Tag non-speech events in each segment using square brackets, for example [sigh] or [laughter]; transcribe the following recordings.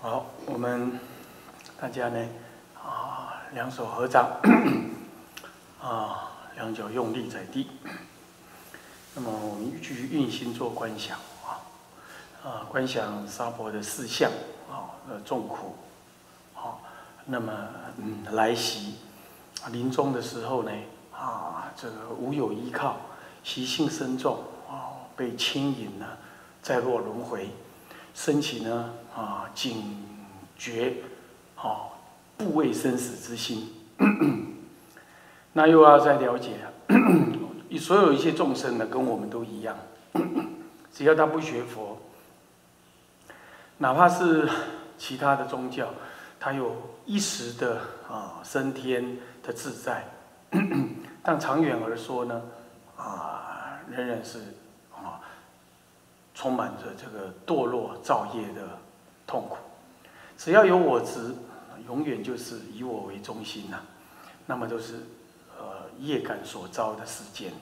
好，我们大家呢啊，两手合掌，[coughs] 啊，两脚用力在地。那么我们继续运心做观想啊，啊，观想娑婆的四相啊，呃，众苦，好，那么嗯，来袭，临终的时候呢，啊，这个无有依靠，习性深重啊，被牵引呢，再落轮回。升起呢啊警觉，啊不畏生死之心，[coughs] 那又要再了解，[coughs] 所有一切众生呢跟我们都一样，[coughs] 只要他不学佛，哪怕是其他的宗教，他有一时的啊升天的自在，但长远而说呢啊仍然是。充满着这个堕落造业的痛苦，只要有我执，永远就是以我为中心呐，那么都是呃业感所招的世间，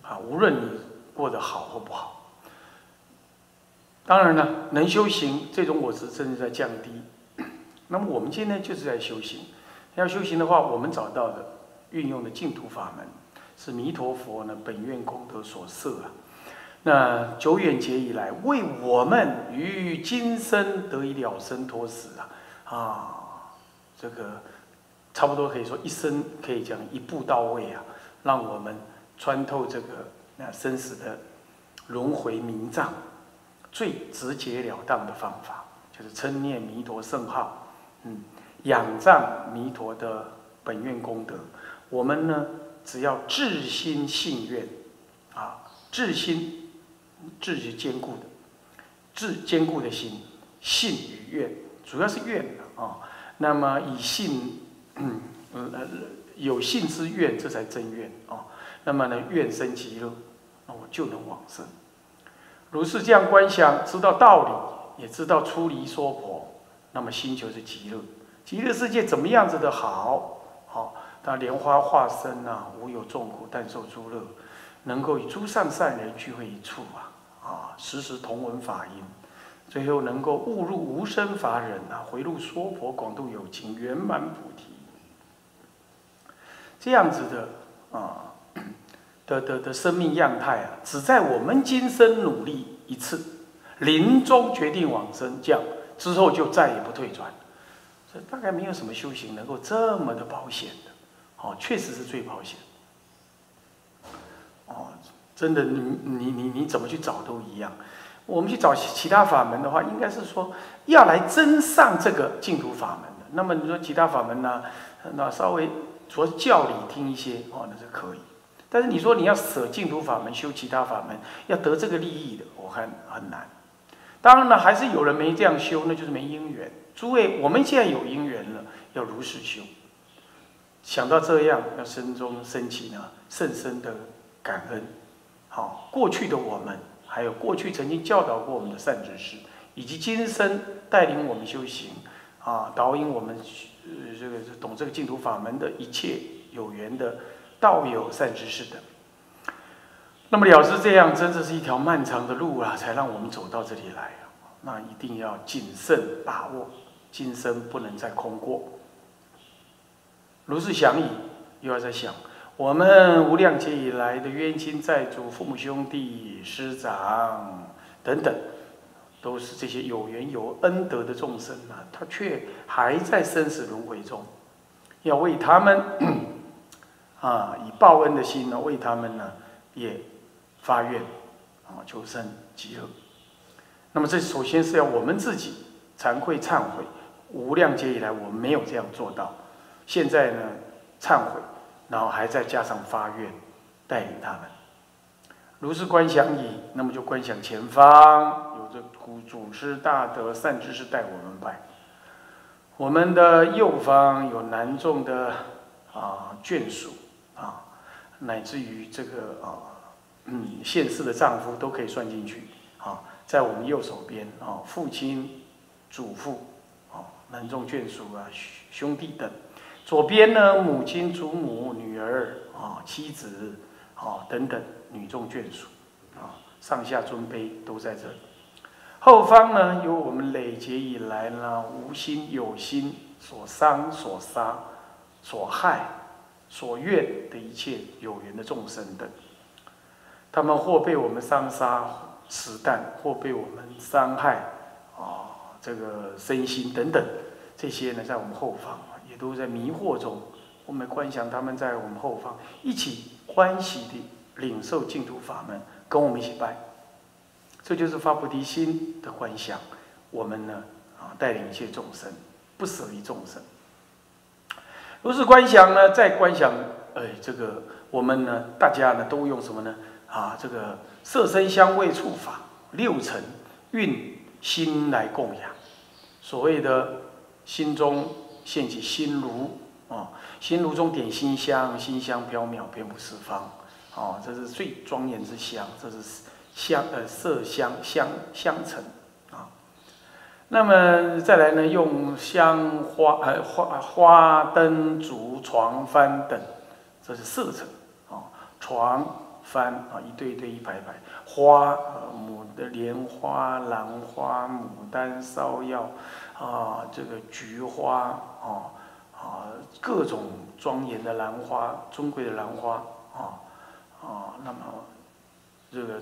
啊，无论你过得好或不好，当然呢，能修行这种我执正在降低，那么我们今天就是在修行，要修行的话，我们找到的运用的净土法门，是弥陀佛呢本愿功德所设啊。那久远劫以来，为我们于今生得以了生脱死啊，啊，这个差不多可以说一生可以讲一步到位啊，让我们穿透这个那生死的轮回迷障，最直截了当的方法就是称念弥陀圣号，嗯，仰仗弥陀的本愿功德，我们呢只要至心信愿啊，至心。志是坚固的，志坚固的心，信与愿，主要是愿啊。那么以信，嗯呃有信之愿，这才真愿啊。那么呢，愿生极乐，那我就能往生。如是这样观想，知道道理，也知道出离娑婆，那么心就是极乐。极乐世界怎么样子的好？好，它莲花化身呐，无有众苦，但受诸乐，能够与诸上善人聚会一处啊。啊，时时同闻法音，最后能够悟入无生法忍啊，回入娑婆广度有情，圆满菩提。这样子的啊 [coughs] 的的的生命样态啊，只在我们今生努力一次，临终决定往生，这样之后就再也不退转。这大概没有什么修行能够这么的保险的，哦，确实是最保险。哦。真的，你你你你怎么去找都一样。我们去找其他法门的话，应该是说要来真上这个净土法门的。那么你说其他法门呢？那稍微除了教理听一些哦，那是可以。但是你说你要舍净土法门修其他法门，要得这个利益的，我看很难。当然了，还是有人没这样修，那就是没因缘。诸位，我们现在有因缘了，要如实修。想到这样，要心中升起呢甚深的感恩。好，过去的我们，还有过去曾经教导过我们的善知识，以及今生带领我们修行，啊，导引我们，呃，这个懂这个净土法门的一切有缘的道友善知识的。那么了知这样，真的是一条漫长的路啊，才让我们走到这里来那一定要谨慎把握，今生不能再空过。如是想矣，又要再想。我们无量劫以来的冤亲债主、父母兄弟、师长等等，都是这些有缘有恩德的众生啊，他却还在生死轮回中，要为他们 [coughs] 啊，以报恩的心呢，为他们呢也发愿啊，求生极乐。那么这首先是要我们自己惭愧忏悔，无量劫以来我们没有这样做到，现在呢忏悔。然后还再加上发愿，带领他们。如是观想矣，那么就观想前方有着古祖师大德善知识带我们拜。我们的右方有南众的啊眷属啊，乃至于这个啊嗯现世的丈夫都可以算进去啊，在我们右手边啊，父亲、祖父啊，南众眷属啊，兄弟等。左边呢，母亲、祖母、女儿啊、妻子啊等等女众眷属啊，上下尊卑都在这里。后方呢，由我们累劫以来呢，无心有心所伤、所杀、所害、所怨的一切有缘的众生等，他们或被我们伤杀实弹，或被我们伤害啊，这个身心等等，这些呢，在我们后方都在迷惑中。我们观想他们在我们后方一起欢喜的领受净土法门，跟我们一起拜。这就是发菩提心的观想。我们呢，啊，带领一切众生，不舍离众生。如是观想呢，再观想，哎，这个我们呢，大家呢，都用什么呢？啊，这个色身香味触法六尘运心来供养。所谓的心中现起心炉啊，心炉中点心香，心香飘渺遍布四方。哦，这是最庄严之香，这是。香呃色香香香尘啊，那么再来呢，用香花呃花花灯烛床幡等，这是色尘啊。床幡啊，一对一对一排排，花呃木的莲花、兰花、牡丹、芍药啊，这个菊花啊啊，各种庄严的兰花，尊贵的兰花啊啊，那么这个。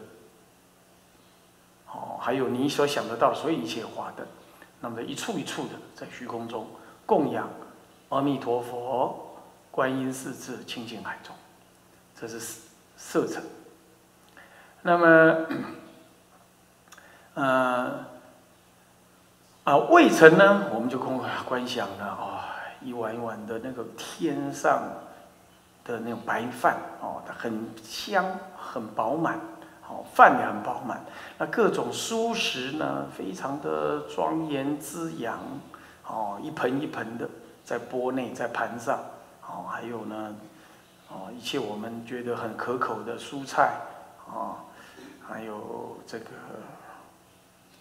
哦，还有你所想得到所有一切花灯，那么一簇一簇的在虚空中供养阿弥陀佛、观音四字清净海中，这是色尘。那么，呃，啊未成呢，我们就空观想了啊，一碗一碗的那个天上的那种白饭哦，它很香，很饱满。哦饭也很饱满，那各种蔬食呢，非常的庄严滋养，哦，一盆一盆的在钵内，在盘上，哦，还有呢，哦，一切我们觉得很可口的蔬菜，哦，还有这个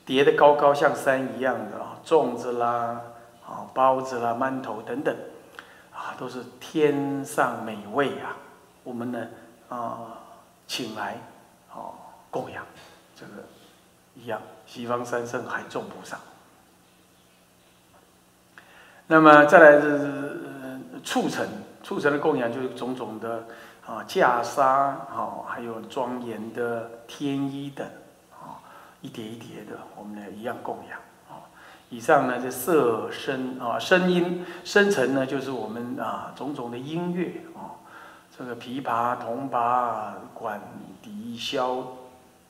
叠的高高像山一样的啊，粽子啦，啊，包子啦，馒头等等，啊，都是天上美味啊，我们呢，啊，请来。哦，供养这个一样，西方三圣海众菩萨。那么再来是促成促成的供养，就是种种的啊袈裟，啊，还有庄严的天衣等，一叠一叠的，我们呢一样供养。啊，以上呢这色声啊声音声尘呢，就是我们啊种种的音乐啊，这个琵琶、铜钹、管。笛箫，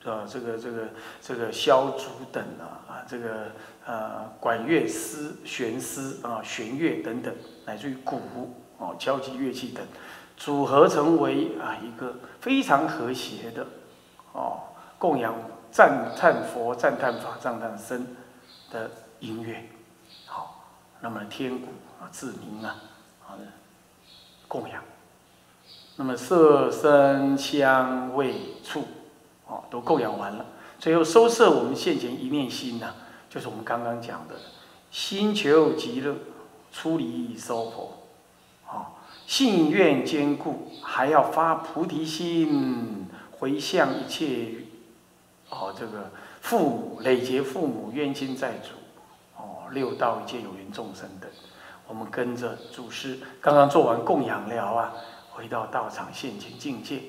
啊，这个这个这个箫竹等啊，啊，这个呃管乐丝、弦丝啊、弦乐等等，乃至于鼓哦、敲击乐器等，组合成为啊一个非常和谐的哦供养赞叹佛、赞叹法、赞叹僧的音乐。好，那么天鼓啊、自鸣啊，好的供养。那么色声香味触，哦，都供养完了。最后收摄我们现前一念心呢，就是我们刚刚讲的，心求极乐，出离娑婆，啊，信愿坚固，还要发菩提心，回向一切，哦，这个父母累劫父母冤亲债主，哦，六道一切有缘众生等，我们跟着祖师刚刚做完供养了啊。回到道场现前境界，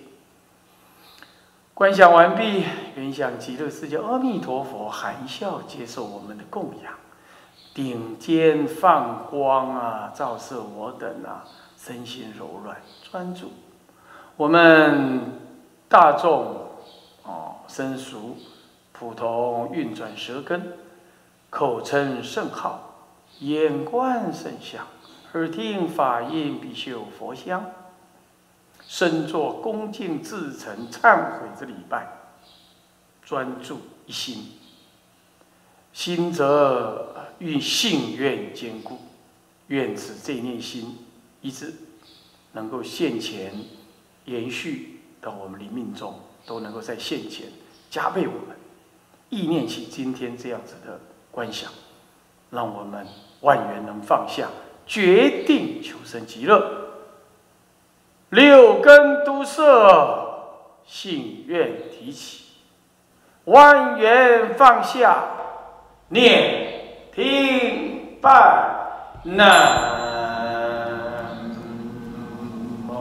观想完毕，原想极乐世界阿弥陀佛含笑接受我们的供养，顶尖放光啊，照射我等啊，身心柔软专注。我们大众，生熟普通运转舌根，口称圣号，眼观圣相，耳听法音，鼻嗅佛香。身作恭敬至诚忏悔之礼拜，专注一心，心则与信愿坚固，愿此这念心一直能够现前延续到我们临命中，都能够在现前加倍我们意念起今天这样子的观想，让我们万缘能放下，决定求生极乐。六根都摄，信愿提起，万缘放下，念听拜南无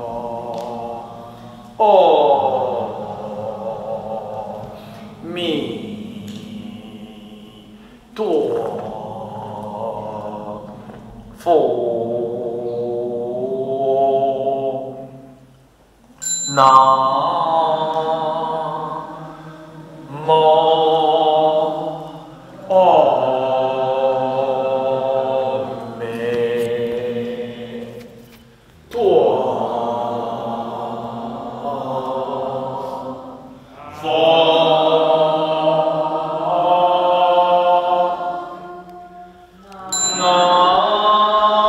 阿弥陀佛。